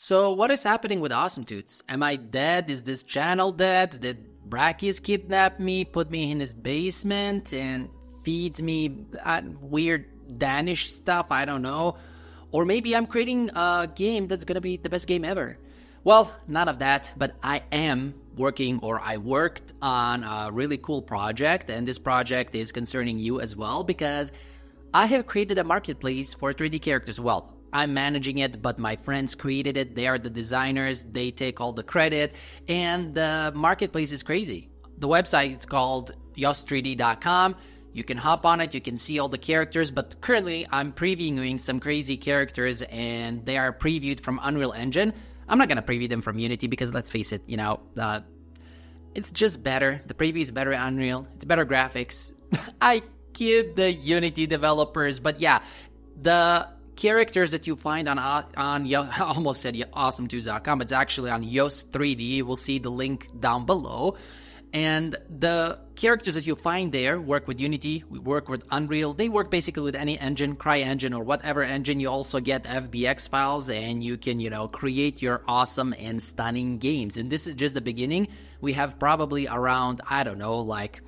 So, what is happening with Awesome Tuts? Am I dead? Is this channel dead? Did Brachis kidnap me, put me in his basement, and feeds me uh, weird Danish stuff? I don't know. Or maybe I'm creating a game that's gonna be the best game ever. Well, none of that, but I am working or I worked on a really cool project, and this project is concerning you as well because I have created a marketplace for 3D characters. Well, I'm managing it, but my friends created it. They are the designers, they take all the credit, and the marketplace is crazy. The website is called yos3d.com. You can hop on it, you can see all the characters, but currently I'm previewing some crazy characters and they are previewed from Unreal Engine. I'm not gonna preview them from Unity because let's face it, you know, uh, it's just better. The preview is better Unreal, it's better graphics. I kid the Unity developers, but yeah, the characters that you find on uh, on I almost said awesometuts.com. It's actually on Yos3D. We'll see the link down below. And the characters that you find there work with Unity, we work with Unreal. They work basically with any engine, CryEngine or whatever engine. You also get FBX files and you can, you know, create your awesome and stunning games. And this is just the beginning. We have probably around, I don't know, like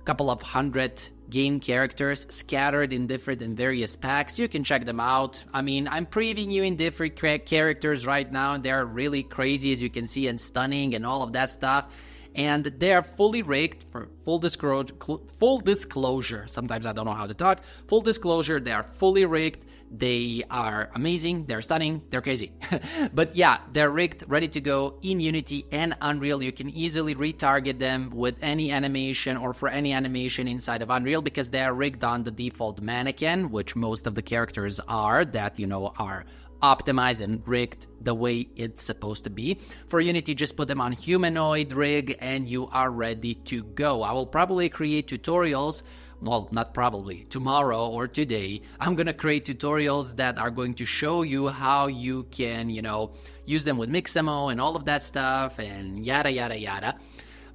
a couple of hundred game characters scattered in different and various packs. You can check them out. I mean, I'm previewing different characters right now. They're really crazy, as you can see, and stunning and all of that stuff and they are fully rigged for full disclosure. Full disclosure. Sometimes I don't know how to talk. Full disclosure. They are fully rigged. They are amazing. They're stunning. They're crazy. but yeah, they're rigged, ready to go in Unity and Unreal. You can easily retarget them with any animation or for any animation inside of Unreal because they are rigged on the default mannequin, which most of the characters are that you know are optimized and rigged the way it's supposed to be. For Unity, just put them on humanoid rig and you are ready to go. I will probably create tutorials. Well, not probably. Tomorrow or today, I'm gonna create tutorials that are going to show you how you can, you know, use them with Mixamo and all of that stuff and yada yada yada.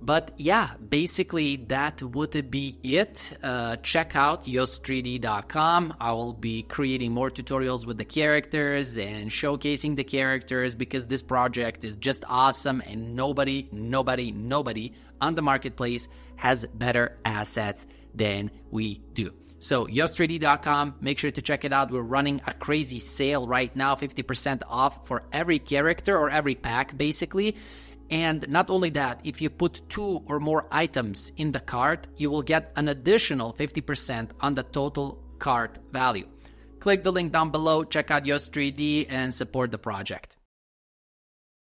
But yeah, basically that would be it. Uh, check out yos3d.com. I will be creating more tutorials with the characters and showcasing the characters because this project is just awesome and nobody, nobody, nobody on the marketplace has better assets than we do. So, yos3d.com, make sure to check it out. We're running a crazy sale right now 50% off for every character or every pack, basically. And not only that, if you put two or more items in the cart, you will get an additional 50% on the total cart value. Click the link down below, check out Yos3D, and support the project.